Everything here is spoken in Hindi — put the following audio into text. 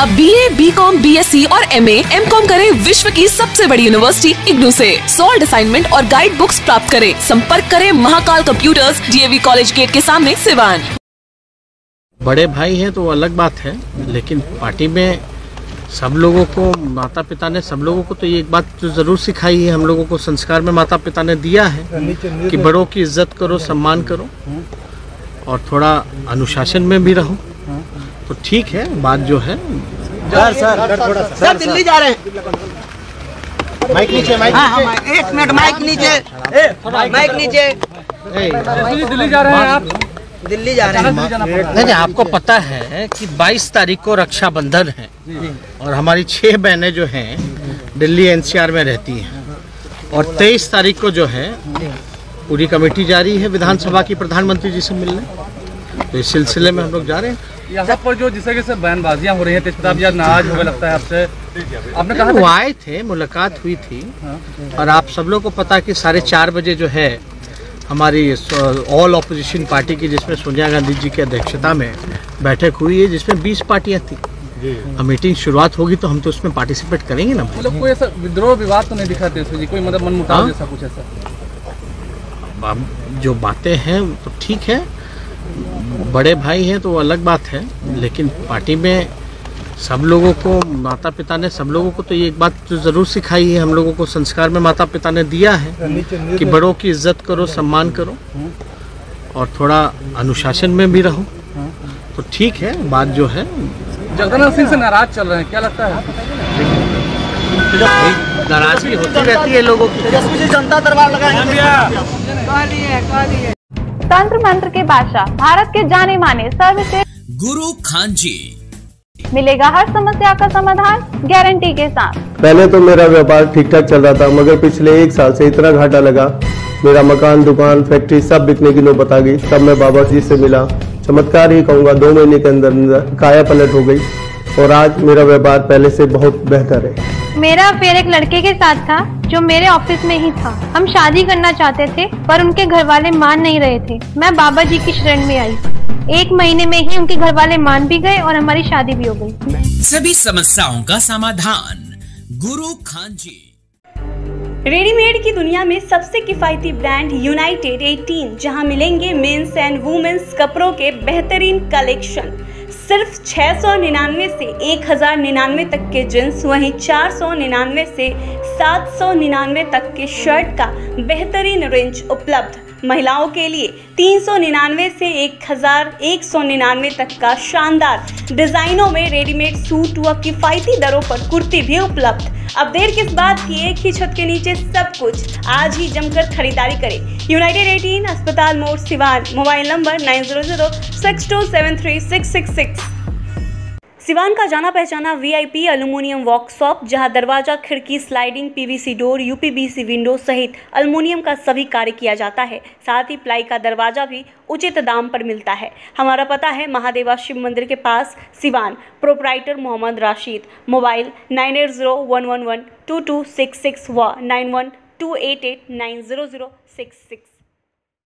अब B A B com B S C और एम ए एम कॉम करे विश्व की सबसे बड़ी यूनिवर्सिटी इग्नू ऐसी सोल्ड असाइनमेंट और गाइड बुक्स प्राप्त करें। संपर्क करें Mahakal computers DAV college gate के सामने सिवान बड़े भाई हैं तो अलग बात है, लेकिन पार्टी में सब लोगों को माता पिता ने सब लोगों को तो ये एक बात तो ज़रूर सिखाई है, हम लोगों को संस्कार में माता पिता ने दिया है कि बड़ों की इज़्ज़त करो, सम्मान करो और थोड़ा अनुशासन में भी रहो। तो ठीक है बात जो है। सर सर सर दिल्ली जा रहे हैं। माइक नीचे माइक हाँ हाँ एक मिनट माइक नीचे। माइक नीचे। दिल्ली जा रहे हैं आप। दिल्ली जा रहे हैं। नहीं नहीं आपको पता है कि 22 तारीख को रक्षाबंधन है और हमारी छह बहनें जो हैं दिल्ली एनसीआर में रहती हैं। और 23 तारीख को जो है पूरी कमेटी जा रही है विधानसभा की प्रधानमंत्री जी से मिलने। तो इस सिलसिले में हम लोग जा रहे हैं। यहाँ पर जो जिस तरीके से बयानबाजियाँ हो रही हैं तेज प्रताप जी नाराज़ हो गए लगता है आपसे। आपने कहा वो आए थे मुलाकात हुई थी। और आप सब लोग को पता कि साढ़े चार बजे जो है हमारी ऑल ऑपोजिशन पार्टी की जिसमें सोनिया गांधी जी की अध्यक्षता में बैठक हुई है जिसमें 20 पार्टियाँ थी। अब मीटिंग शुरुआत होगी तो हम तो उसमें पार्टिसिपेट करेंगे ना। मतलब कोई ऐसा विद्रोह विवाद तो नहीं दिखाते उसमें जी? कोई मतलब मन मुटाव हाँ? जैसा कुछ ऐसा? जो बातें हैं तो ठीक है। बड़े भाई हैं तो अलग बात है लेकिन पार्टी में सब लोगों को माता पिता ने सब लोगों को तो ये एक बात तो ज़रूर सिखाई है हम लोगों को संस्कार में माता पिता ने दिया है कि बड़ों की इज़्ज़त करो सम्मान करो और थोड़ा अनुशासन में भी रहो। तो ठीक है बात जो है। जगदानंद सिंह से नाराज़ चल रहे हैं क्या लगता है? नाराज़गी होती रहती है लोगों की। जनता दरबार लगाएँगे। तंत्र मंत्र के बादशाह भारत के जाने माने सर्वश्रेष्ठ। गुरु खान जी। मिलेगा हर समस्या का समाधान गारंटी के साथ। पहले तो मेरा व्यापार ठीक ठाक चल रहा था मगर पिछले एक साल से इतना घाटा लगा। मेरा मकान दुकान फैक्ट्री सब बिकने की नौबत आ गई। तब मैं बाबा जी से मिला। चमत्कार ही कहूँगा दो महीने के अंदर अंदर काया पलट हो गई। और आज मेरा व्यापार पहले से बहुत बेहतर है। मेरा अफेयर एक लड़के के साथ था जो मेरे ऑफ़िस में ही था। हम शादी करना चाहते थे पर उनके घर वाले मान नहीं रहे थे। मैं बाबा जी की शरण में आई। एक महीने में ही उनके घर वाले मान भी गए और हमारी शादी भी हो गई। सभी समस्याओं का समाधान गुरु खान जी। रेडीमेड की दुनिया में सबसे किफायती ब्रांड यूनाइटेड 18 जहाँ मिलेंगे मेंस एंड वुमेन्स कपड़ों के बेहतरीन कलेक्शन सिर्फ़ छह सौ निन्यानवे से एक हज़ार निन्यानवे तक के जींस वहीं चार सौ निन्यानवे से सात सौ निन्यानवे तक के शर्ट का बेहतरीन रेंज उपलब्ध। महिलाओं के लिए तीन सौ निन्यानवे से एक हज़ार एक सौ निन्यानवे तक का शानदार। डिजाइनों में रेडीमेड सूट व किफायती दरों पर कुर्ती भी उपलब्ध। अब देर किस बात की? एक ही छत के नीचे सब कुछ। आज ही जमकर खरीदारी करें। यूनाइटेड 18 अस्पताल मोड़, Siwan. Mobile number nine zero zero six two seven three six six six Siwan का जाना पहचाना वीआईपी एल्युमिनियम वर्कशॉप जहाँ दरवाज़ा, खिड़की sliding PVC door UPVC window सहित एल्युमिनियम का सभी कार्य किया जाता है। साथ ही प्लाई का दरवाज़ा भी उचित दाम पर मिलता है। हमारा पता है महादेवा शिव मंदिर के पास Siwan proprietor Mohammad Rashid. Mobile nine eight zero one one one two two six six व nine one two eight eight nine zero zero six six.